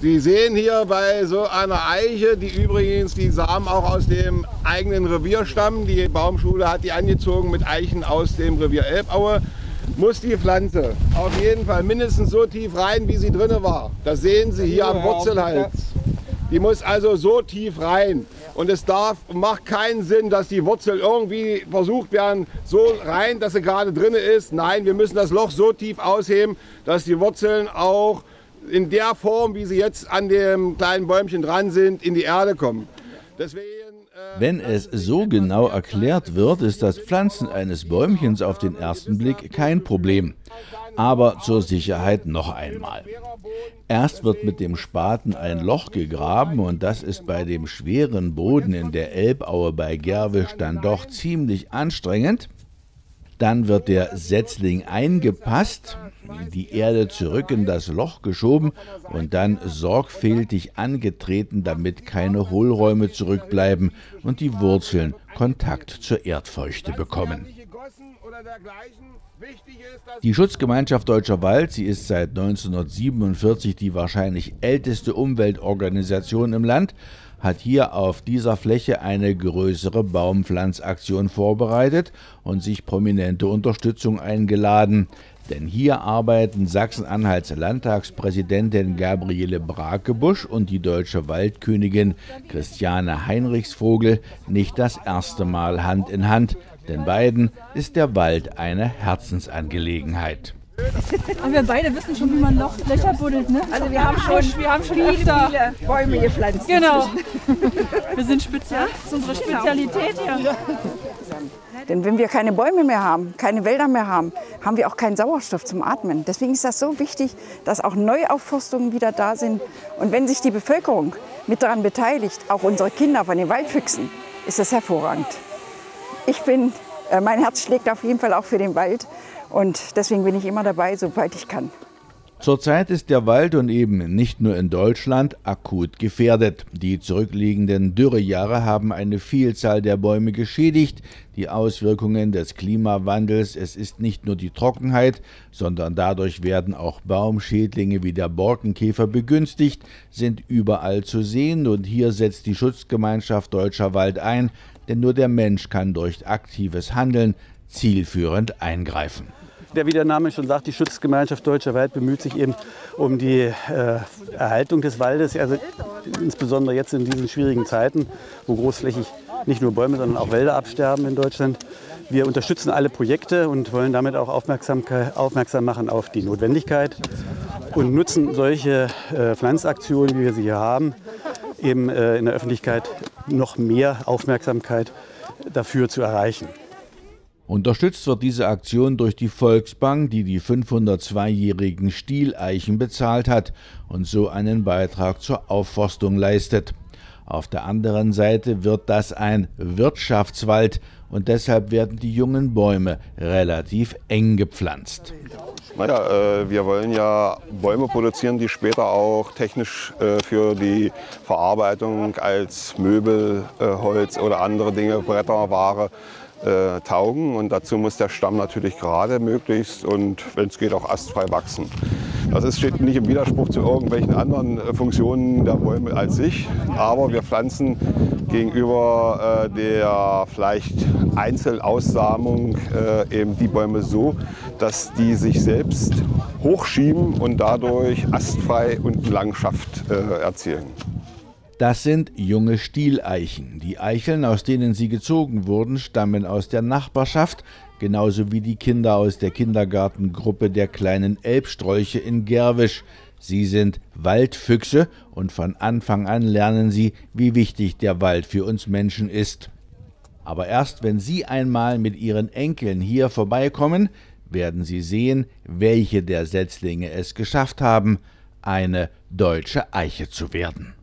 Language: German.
Sie sehen hier bei so einer Eiche, die übrigens die Samen auch aus dem eigenen Revier stammen. Die Baumschule hat die angezogen mit Eichen aus dem Revier Elbaue. Muss die Pflanze auf jeden Fall mindestens so tief rein, wie sie drinne war. Das sehen Sie hier am Wurzelhals. Die muss also so tief rein. Und es darf, macht keinen Sinn, dass die Wurzel irgendwie versucht werden, so rein, dass sie gerade drin ist. Nein, wir müssen das Loch so tief ausheben, dass die Wurzeln auch in der Form, wie sie jetzt an dem kleinen Bäumchen dran sind, in die Erde kommen. Deswegen, äh, Wenn es so genau erklärt wird, ist das Pflanzen eines Bäumchens auf den ersten Blick kein Problem. Aber zur Sicherheit noch einmal. Erst wird mit dem Spaten ein Loch gegraben und das ist bei dem schweren Boden in der Elbaue bei Gerwisch dann doch ziemlich anstrengend. Dann wird der Setzling eingepasst, die Erde zurück in das Loch geschoben und dann sorgfältig angetreten, damit keine Hohlräume zurückbleiben und die Wurzeln Kontakt zur Erdfeuchte bekommen. Die Schutzgemeinschaft Deutscher Wald, sie ist seit 1947 die wahrscheinlich älteste Umweltorganisation im Land, hat hier auf dieser Fläche eine größere Baumpflanzaktion vorbereitet und sich prominente Unterstützung eingeladen. Denn hier arbeiten Sachsen-Anhalts Landtagspräsidentin Gabriele Brakebusch und die deutsche Waldkönigin Christiane Heinrichsvogel nicht das erste Mal Hand in Hand, denn beiden ist der Wald eine Herzensangelegenheit. Aber wir beide wissen schon, wie man Loch, Löcher buddelt, ne? Also wir haben schon, wir haben schon viele, viele Bäume gepflanzt. Genau. wir sind speziell. Das ist unsere Spezialität hier. Denn wenn wir keine Bäume mehr haben, keine Wälder mehr haben, haben wir auch keinen Sauerstoff zum Atmen. Deswegen ist das so wichtig, dass auch Neuaufforstungen wieder da sind. Und wenn sich die Bevölkerung mit daran beteiligt, auch unsere Kinder von den Waldfüchsen, ist das hervorragend. Ich bin, äh, mein Herz schlägt auf jeden Fall auch für den Wald und deswegen bin ich immer dabei, soweit ich kann. Zurzeit ist der Wald und eben nicht nur in Deutschland akut gefährdet. Die zurückliegenden Dürrejahre haben eine Vielzahl der Bäume geschädigt. Die Auswirkungen des Klimawandels, es ist nicht nur die Trockenheit, sondern dadurch werden auch Baumschädlinge wie der Borkenkäfer begünstigt, sind überall zu sehen und hier setzt die Schutzgemeinschaft Deutscher Wald ein, denn nur der Mensch kann durch aktives Handeln zielführend eingreifen. Der, wie der Name schon sagt, die Schutzgemeinschaft Deutscher Wald bemüht sich eben um die äh, Erhaltung des Waldes, also insbesondere jetzt in diesen schwierigen Zeiten, wo großflächig nicht nur Bäume, sondern auch Wälder absterben in Deutschland. Wir unterstützen alle Projekte und wollen damit auch aufmerksam machen auf die Notwendigkeit und nutzen solche äh, Pflanzaktionen, wie wir sie hier haben, eben äh, in der Öffentlichkeit noch mehr Aufmerksamkeit dafür zu erreichen. Unterstützt wird diese Aktion durch die Volksbank, die die 502-jährigen Stieleichen bezahlt hat und so einen Beitrag zur Aufforstung leistet. Auf der anderen Seite wird das ein Wirtschaftswald und deshalb werden die jungen Bäume relativ eng gepflanzt. Naja, äh, wir wollen ja Bäume produzieren, die später auch technisch äh, für die Verarbeitung als Möbel, äh, Holz oder andere Dinge, Bretter, Ware äh, taugen. Und dazu muss der Stamm natürlich gerade möglichst und wenn es geht auch astfrei wachsen. Das ist, steht nicht im Widerspruch zu irgendwelchen anderen äh, Funktionen der Bäume als sich, aber wir pflanzen gegenüber äh, der vielleicht Einzelaussamung äh, eben die Bäume so, dass die sich selbst hochschieben und dadurch astfrei und Langschaft äh, erzielen. Das sind junge Stieleichen. Die Eicheln, aus denen sie gezogen wurden, stammen aus der Nachbarschaft, genauso wie die Kinder aus der Kindergartengruppe der kleinen Elbstrolche in Gerwisch. Sie sind Waldfüchse und von Anfang an lernen sie, wie wichtig der Wald für uns Menschen ist. Aber erst wenn Sie einmal mit Ihren Enkeln hier vorbeikommen, werden Sie sehen, welche der Setzlinge es geschafft haben, eine deutsche Eiche zu werden.